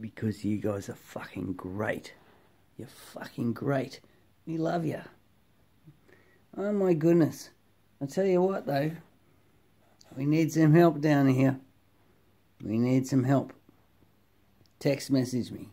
because you guys are fucking great. You're fucking great. We love you. Oh my goodness. I tell you what though, we need some help down here. We need some help. Text message me.